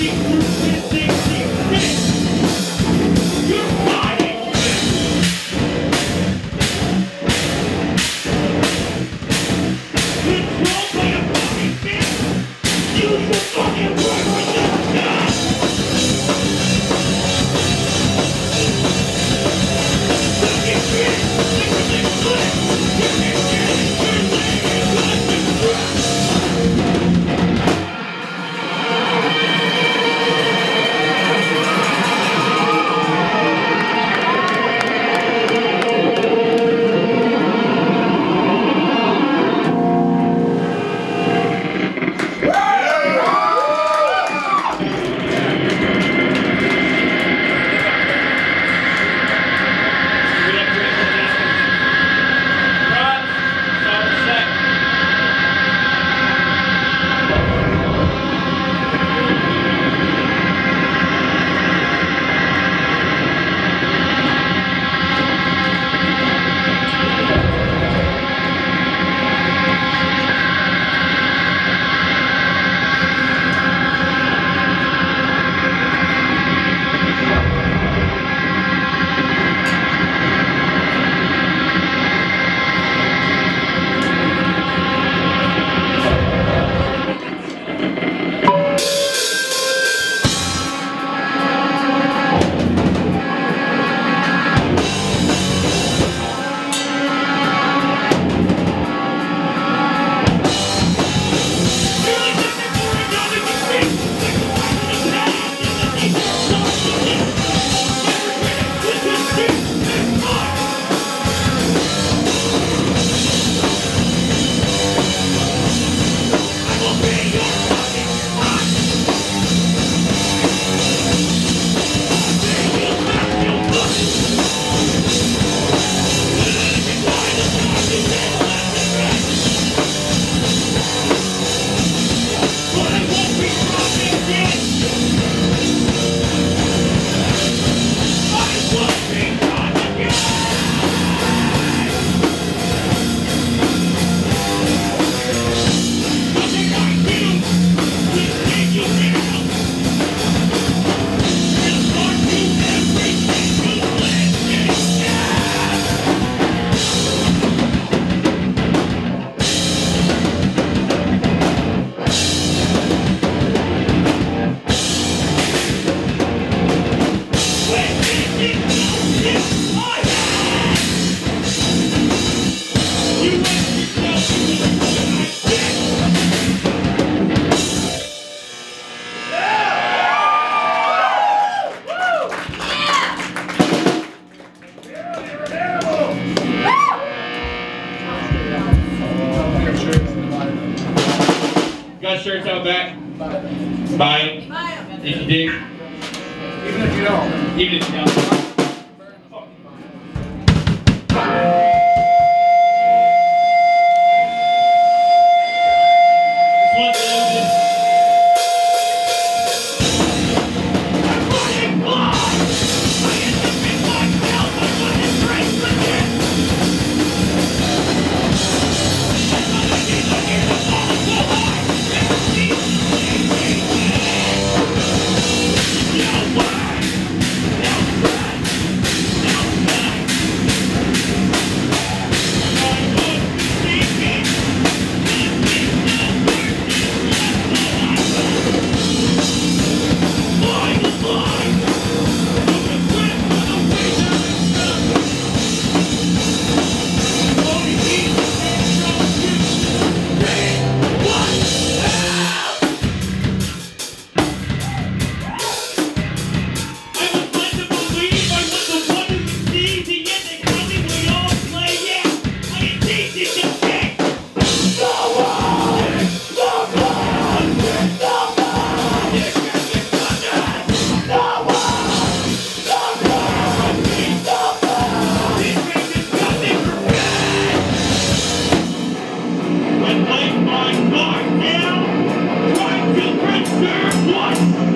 Merci. Got shirts out back. Buy them. If you dig. Even if you don't. Even if you don't. Thank you.